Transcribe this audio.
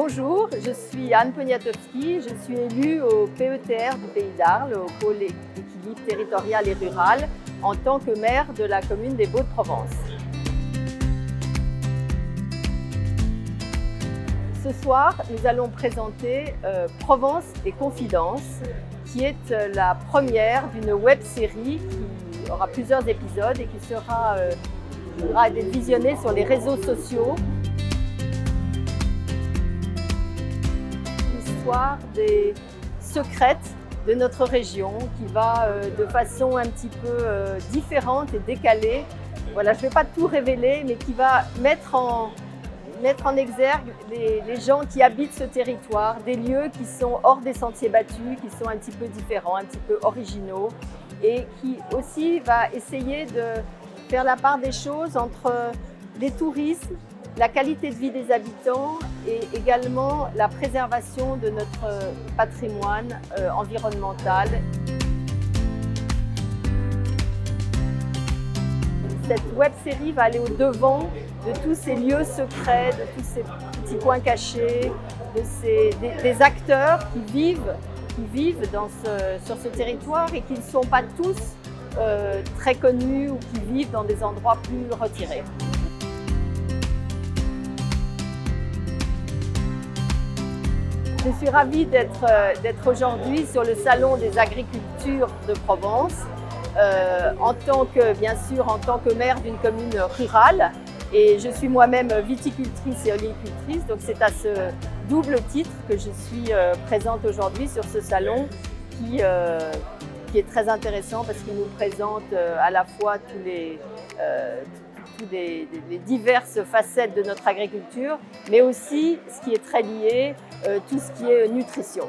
Bonjour, je suis Anne Poniatowski, je suis élue au PETR du Pays d'Arles, au pôle équilibre territorial et rural, en tant que maire de la commune des Baux-de-Provence. Ce soir, nous allons présenter euh, Provence et Confidences, qui est euh, la première d'une web série qui aura plusieurs épisodes et qui sera, euh, visionnée sur les réseaux sociaux. Des secrètes de notre région qui va euh, de façon un petit peu euh, différente et décalée. Voilà, je ne vais pas tout révéler, mais qui va mettre en, mettre en exergue les, gens qui habitent ce territoire, des lieux qui sont hors des sentiers battus, qui sont un petit peu différents, un petit peu originaux, et qui aussi va essayer de faire la part des choses entre les tourismes, la qualité de vie des habitants et également la préservation de notre patrimoine euh, environnemental. Cette web série va aller au-devant de tous ces lieux secrets, de tous ces petits coins cachés, de ces, des, acteurs qui vivent, sur ce territoire et qui ne sont pas tous euh, très connus ou qui vivent dans des endroits plus retirés. Je suis ravie euh, d'être aujourd'hui sur le Salon des agricultures de Provence, euh, en tant que, bien sûr, en tant que maire d'une commune rurale. Et je suis moi-même viticultrice et oléicultrice, donc c'est à ce double titre que je suis euh, présente aujourd'hui sur ce salon qui, qui est très intéressant parce qu'il nous présente à la fois tous les, les, diverses facettes de notre agriculture, mais aussi ce qui est très lié, euh, tout ce qui est nutrition.